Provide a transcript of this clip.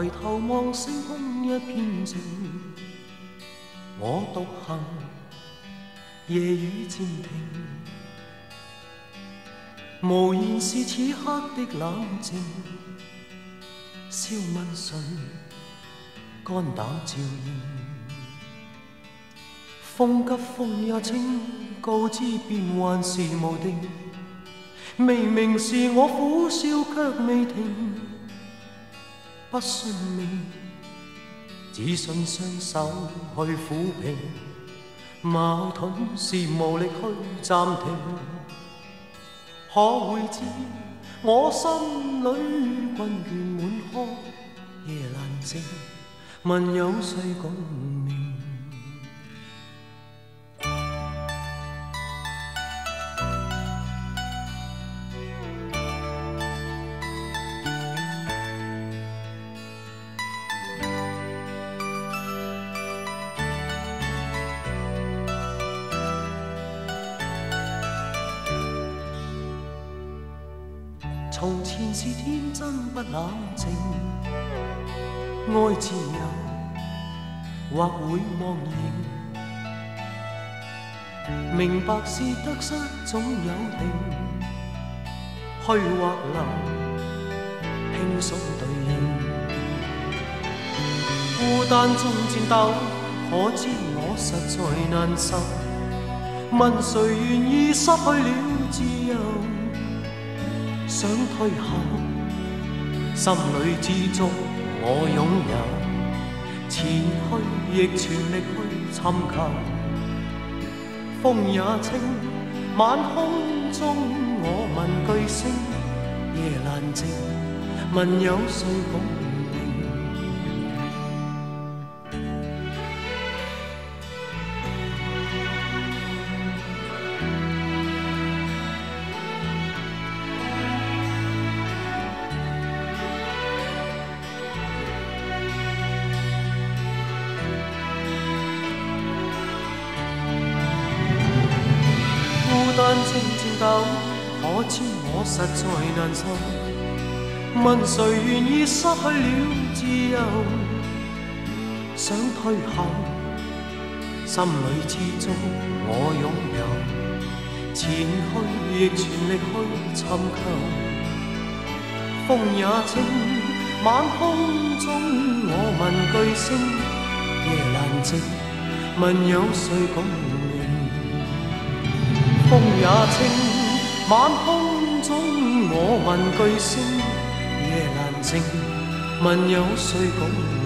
抬头望星空一片静，我独行，夜雨渐停，无言是此刻的冷静。笑问谁，肝胆照应。风急风也清，告知变幻是无定。明明是我苦笑却未停，不信命，只信双手去抚平。矛盾是无力去暂停，可会知我心里困倦满腔，夜阑静，问有谁共鸣？从前是天真不冷静，爱自由或会忘形，明白是得失总有定，去或留，轻松对应。孤单中战斗，可知我实在难受。问谁愿意失去了自由？想退后，心里知足我拥有，前去亦全力去寻求。风也清，晚空中我问句星，夜阑静，问有谁共？单正战斗，可知我实在难受。问谁愿意失去了自由？想退后，心里知足我拥有，前去亦全力去寻求。风也清，晚空中我问句声，夜阑静，问有谁共？风也清，晚空中我问句星，夜阑静，问有谁共？